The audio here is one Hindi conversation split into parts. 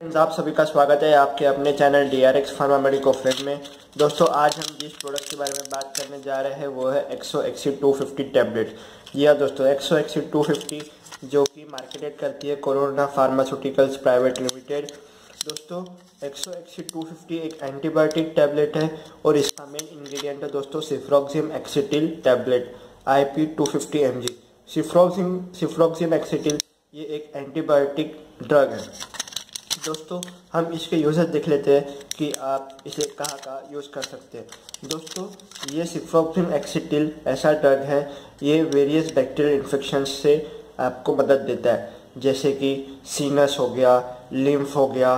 आप सभी का स्वागत है आपके अपने channel D R X pharma medico fred में। दोस्तों, आज हम जिस प्रोडक्ट के बारे में बात करने जा रहे हैं, वो है exo XE two fifty tablet जी हाँ दोस्तों एक्सो एक्सी टू फिफ्टी जो कि मार्केटेड करती है कोरोना फार्मास्यूटिकल्स प्राइवेट लिमिटेड दोस्तों एक्सो एक्सी टू फिफ्टी एक एंटीबायोटिक टैबलेट है और इसका मेन इंग्रेडिएंट है दोस्तों cefuroxime axetil tablet I P two fifty M G cefuroxime cefuroxime axetil ये एक एंटीबायोटिक ड्रग है। दोस्तों, हम इसके यूज़र देख लेते हैं कि आप इसे कहाँ कहाँ यूज़ कर सकते हैं। दोस्तों, ये सिफ्रोक्सिन एक्सीटिल ऐसा ड्रग है, ये वेरियस बैक्टीरियल इन्फेक्शन से आपको मदद देता है, जैसे कि सीनस हो गया लिम्फ हो गया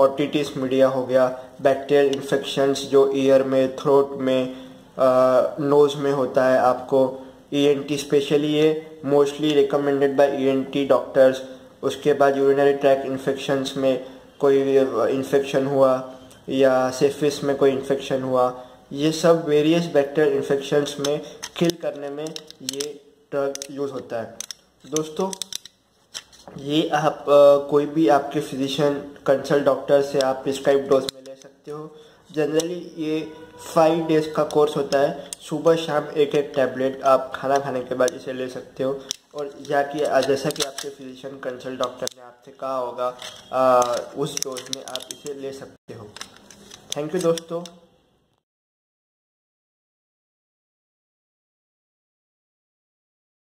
ऑटिटिस मीडिया हो गया बैक्टीरियल इन्फेक्शंस जो ईयर में थ्रोट में नोज़ में होता है आपको। ईएनटी e स्पेशली ये mostly recommended by ENT doctors उसके बाद यूरिनरी ट्रैक इन्फेक्शंस में कोई इन्फेक्शन हुआ या सेफिस में कोई इन्फेक्शन हुआ ये सब वेरियस बैक्टीरियल इन्फेक्शंस में किल करने में ये ड्रग यूज़ होता है। दोस्तों ये आप आ, कोई भी आपके फिजिशियन कंसल्ट डॉक्टर से आप प्रिस्क्राइब डोज में ले सकते हो। जनरली ये फाइव डेज़ का कोर्स होता है। सुबह शाम एक एक टैबलेट आप खाना खाने के बाद इसे ले सकते हो। और या कि जैसा कि आपके फिजिशियन कंसल्ट डॉक्टर ने आपसे कहा होगा आ, उस डोज में आप इसे ले सकते हो। थैंक यू दोस्तों।